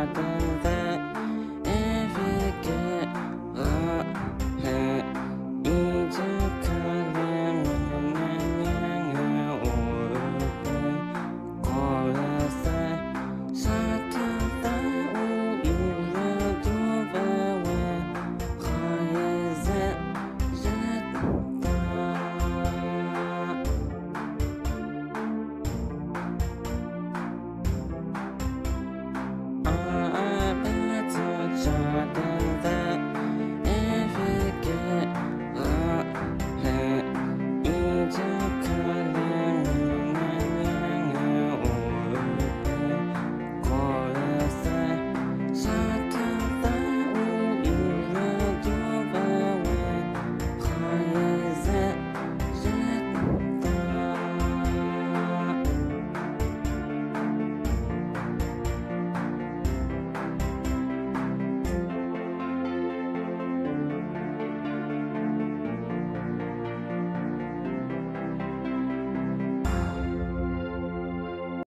Maranatha.